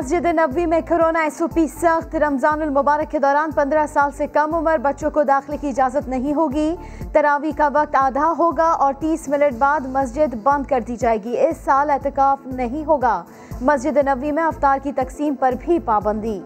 मस्जिद नबी में corona S O P सख्त रमज़ान मुबारक के दौरान पंद्रह साल से कम उम्र बच्चों को दाखिले की इजाज़त नहीं होगी। तरावी का वक्त आधा होगा और तीस मिनट बाद मस्जिद बंद कर दी जाएगी। इस साल एहतिकाफ नहीं होगा। मस्जिद नबी में अवतार की तकसीम पर भी पाबंदी।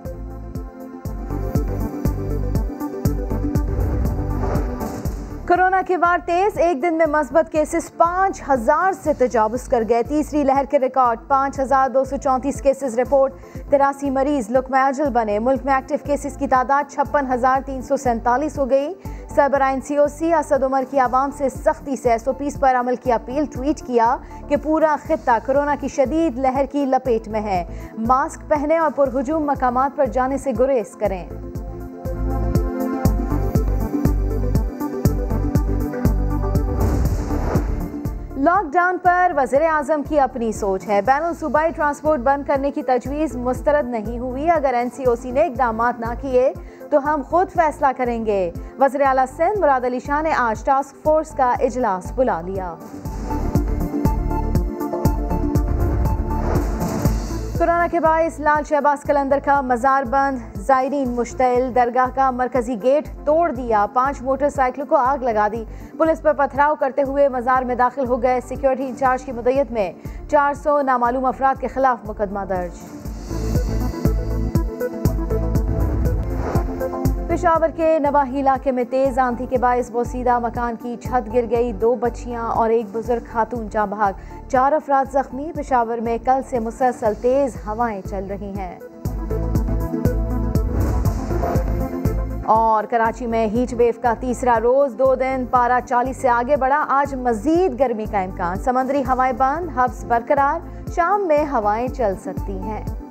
कोरोना के वार तेज एक दिन में मस्बत केसेस पाँच हज़ार से तजावज कर गए। तीसरी लहर के रिकॉर्ड, पाँच हज़ार दो सौ चौंतीस केसेस रिपोर्ट। तिरासी मरीज़ लुकमैजल बने। मुल्क में एक्टिव केसेस की तादाद छप्पन हज़ार तीन सौ सैंतालीस हो गई। सरबराइन सी ओ सी असद उमर की आवाम से सख्ती से एस ओ पीस पर अमल की अपील ट्वीट किया कि पूरा खत्ता कोरोना की शदीद लहर की लपेट में है। मास्क पहने और पुरहजूम मकाम पर जाने से गुरेज करें। लॉकडाउन पर वज़ीर आज़म की अपनी सोच है। बैन सूबाई ट्रांसपोर्ट बंद करने की तजवीज़ मुस्तरद नहीं हुई। अगर एन सी ओ सी ने इकदाम ना किए तो हम खुद फैसला करेंगे। वजर अला सिंध, मुराद अली शाह ने आज टास्क फोर्स का इजलास बुला लिया। कोरोना के बायस लाल शहबाज कलंदर का मज़ार बंद। ज़ायरीन मुश्तिल दरगाह का मरकजी गेट तोड़ दिया। पाँच मोटरसाइकिलों को आग लगा दी। पुलिस पर पथराव करते हुए मज़ार में दाखिल हो गए सिक्योरिटी इंचार्ज की मदयत में। 400 नामालूम अफराद के खिलाफ मुकदमा दर्ज। पेशावर के नवाही इलाके में तेज आंधी के बायस बोसीदा मकान की छत गिर गई, दो बच्चियाँ और एक बुज़ुर्ग खातून जा भाग। चार अफराद जख्मी, पिशावर में कल से मुसलसल तेज हवाएँ चल रही हैं। और कराची में हीट वेव का तीसरा रोज, दो दिन पारा 40 से आगे बढ़ा, आज मजीद गर्मी का इम्कान। समुद्री हवाएँ बंद, हब्स बरकरार, शाम में हवाएँ चल सकती हैं।